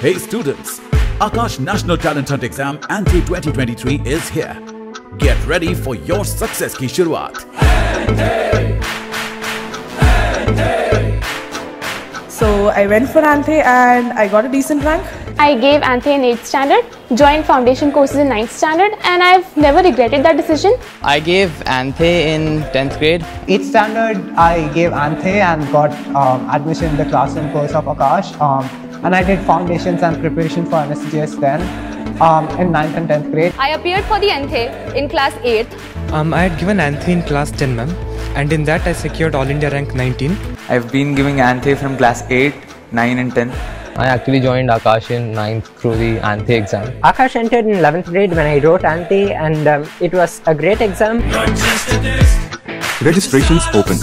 Hey students, Aakash National Talent Hunt Exam Anthe 2023 is here. Get ready for your success ki शुरुआत. So I went for Anthe and I got a decent rank. I gave Anthe in 8th standard, joined foundation courses in 9th standard and I've never regretted that decision. I gave Anthe in 10th grade. 8th standard I gave Anthe and got um, admission in the classroom course of Aakash. Um, and I did foundations and preparation for NSEJS then um, in 9th and 10th grade. I appeared for the Anthe in class 8th. Um, I had given Anthe in class 10 ma'am and in that I secured All India rank 19. I've been giving Anthe from class 8, 9 and 10. I actually joined Aakash in 9th through the Anthe exam. Aakash entered in 11th grade when I wrote Anthe and um, it was a great exam. Registrations open.